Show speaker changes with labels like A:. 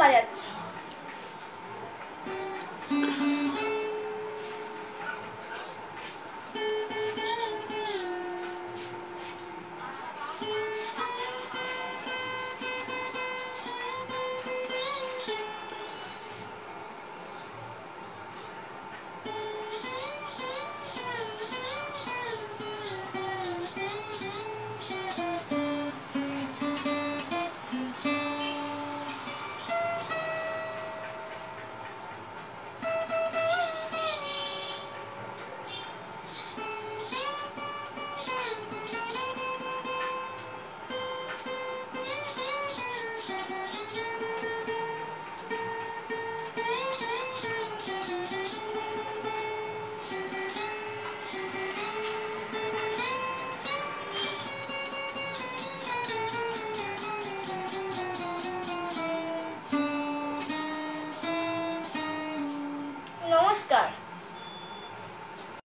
A: বাজাচ্ছি।